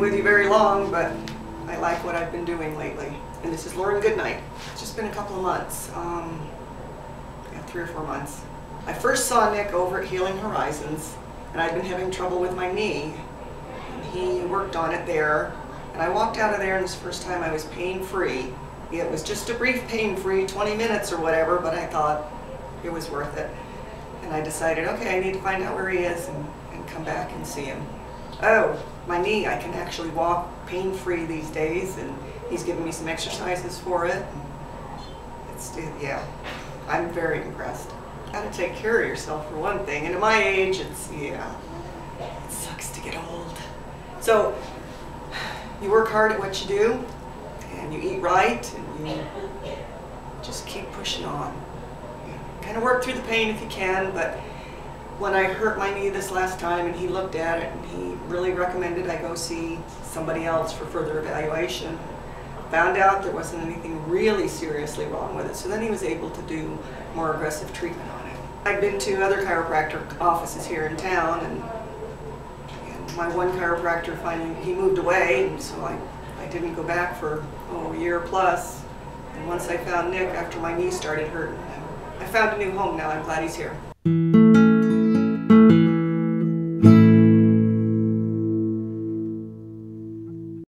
very long, but I like what I've been doing lately. And this is Lauren Goodnight. It's just been a couple of months, um, yeah, three or four months. I first saw Nick over at Healing Horizons, and I'd been having trouble with my knee. And he worked on it there, and I walked out of there, and this first time I was pain-free. It was just a brief pain-free, 20 minutes or whatever, but I thought it was worth it. And I decided, okay, I need to find out where he is and, and come back and see him. Oh, my knee, I can actually walk pain-free these days, and he's given me some exercises for it. It's, yeah, I'm very impressed. Gotta take care of yourself for one thing, and at my age, it's, yeah, it sucks to get old. So, you work hard at what you do, and you eat right, and you just keep pushing on. Kind of work through the pain if you can, but when I hurt my knee this last time and he looked at it and he really recommended I go see somebody else for further evaluation. Found out there wasn't anything really seriously wrong with it, so then he was able to do more aggressive treatment on it. I've been to other chiropractor offices here in town and, and my one chiropractor finally, he moved away and so I, I didn't go back for oh, a year plus. And once I found Nick after my knee started hurting, I found a new home now. I'm glad he's here.